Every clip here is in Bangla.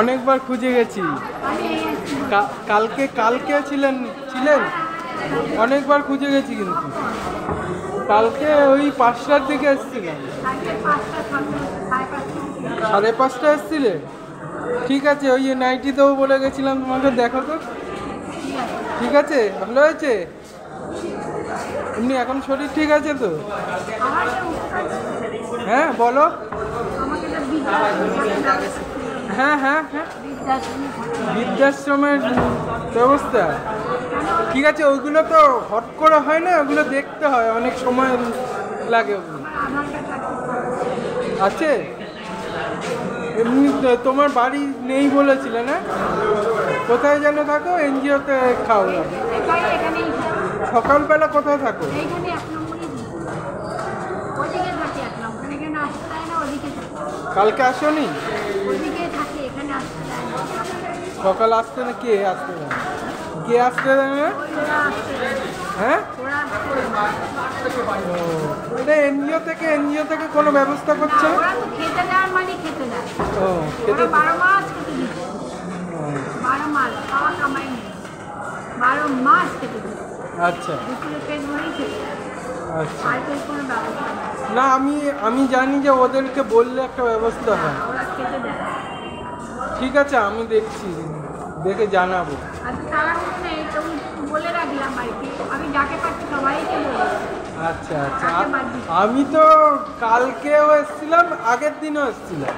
অনেকবার খুঁজে গেছি। কালকে কালকে ছিলেন ছিলেন? অনেকবার খুঁজে গেছি কিন্তু। কালকে ওই পাঁচটার দিকে এসেছিলাম সাড়ে পাঁচটা এসেছিলে? ঠিক আছে, ওই নাইটি দেবো বলে গেছিলাম তোমাকে দেখো তো ঠিক আছে? ভালো হয়েছে? এমনি এখন শরীর ঠিক আছে তো? হ্যাঁ বলো। হ্যাঁ হ্যাঁ হ্যাঁ। বৃদ্ধাশ্রমের ব্যবস্থা। ঠিক আছে, ওইগুলো তো হট করে হয় না, ওগুলো দেখতে হয়, অনেক সময় লাগে আছে? এমনি তোমার বাড়ি নেই বলেছিলে না? কোথায় যেন থাকো এনজিওতে খাও না সকালবেলা কোথায় থাকো? কালকে আসোনি? সকাল আসতে না কে আসতে না কে আসতে দেয় না। হ্যাঁ এটা এনজিও থেকে এনজিও থেকে কোনো ব্যবস্থা করছে? মানে ও খেতে ওরা বারো মাস খেতে দিচ্ছে ও, বারো মাস খাওয়া কামাই নেই বারো মাস আচ্ছা। পেট ভরেই খেতে আচ্ছা। আর কোনো ব্যবস্থা না আমি আমি জানি যে ওদেরকে বললে একটা ব্যবস্থা হয়। ওরা খেতে দেয়। ঠিক আছে আমি দেখছি। দেখে জানাব। আর তো তাড়াহুড়ো নেই তো বলে রাখলাম আর কি আমি যাকে পাচ্ছি সবাইকে বলি আচ্ছা আচ্ছা? আমি তো কালকেও এসেছিলাম আগের দিনও এসেছিলাম।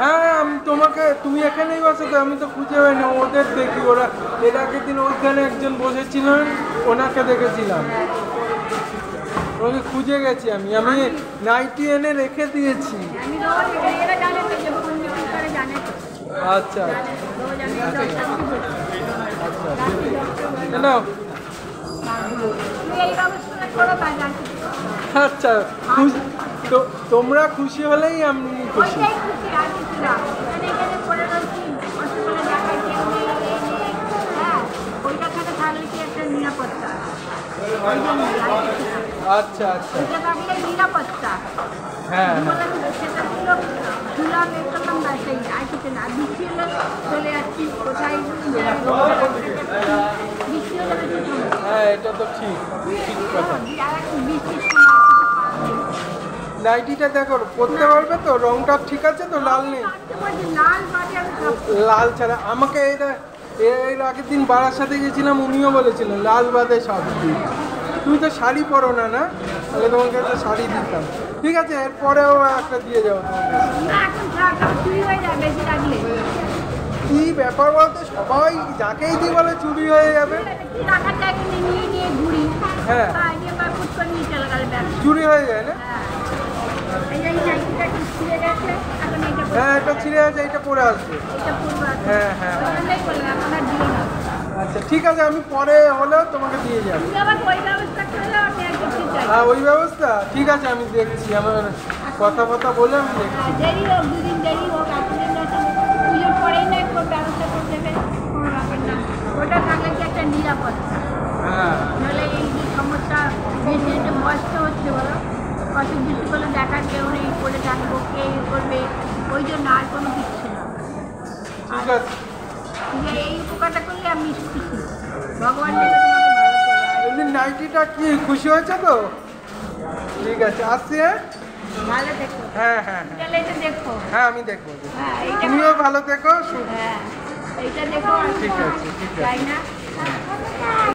হ্যাঁ আমি তোমাকে তুমি এখানেই বসে তো আমি তো খুঁজে পাই না ওদের দেখি ওরা এর আগের দিন ওইখানে একজন বসেছিলেন ওনাকে দেখেছিলাম। ওকে খুঁজে গেছি আমি আমি নাইটি এনে রেখে দিয়েছি। আচ্ছা। বসি। আচ্ছা। আচ্ছা তো তোমরা খুশি হলেই আমি খুশি। আচ্ছা আচ্ছা। হ্যাঁ। চলে যাচ্ছি কোথায় বৃষ্টি হলে বেশি সমস্যা। হ্যাঁ এটা তো ঠিক ঠিক। নাইটিটা দেখো, পরতে পারবে তো, রংটা ঠিক আছে তো, লাল নেই। লাল ছাড়া, আমাকে এটা, এর আগের দিন বাড়ার সাথে গেছিলাম উনিও বলেছিলেন, লাল বাদে সব তুমি তো শাড়ি পরো না না? তাহলে তোমাকে একটা শাড়ি দিতাম। ঠিক আছে, এরপরেও একটা দিয়ে যাব তোমাকে কি ব্যাপার বলতে সবাই যাকেই দিই বলে চুরি হয়ে যাবে হ্যাঁ। চুরি হয়ে যায় না হ্যাঁ এটা ছিঁড়ে আছে এটা পরে আসবে। হ্যাঁ, হ্যাঁ। আচ্ছা ঠিক আছে আমি পরে হলেও তোমাকে দিয়ে যাব হ্যাঁ ওই ব্যবস্থা। ঠিক আছে আমি দেখছি আমার কথা কথা বলে আমি দেখছি। দেরি হোক দুদিন দেরি হোক এতদিন যাতে পুজোর পরেই না একটু ব্যবস্থা করে দেবে কোনো ব্যাপার না। ওটা থাকলে কি একটা নিরাপত্তা হ্যাঁ। নাহলে এই যে সমস্যা বয়স্ক হচ্ছে বলো। অসুখ বিসুখ হলে দেখার কেউ নেই করে থাকব কে করবে ওই জন্য আর কোনো না। ঠিক আছে। যে এই উপকারটা করলে আমি ভগবান নাইটিটা কি খুশি হয়েছে তো? ঠিক আছে আসছি হ্যাঁ? হ্যাঁ হ্যাঁ হ্যাঁ। হ্যাঁ আমি দেখব। হ্যাঁ তুমিও ভালো দেখো। ঠিক আছে, ঠিক আছে।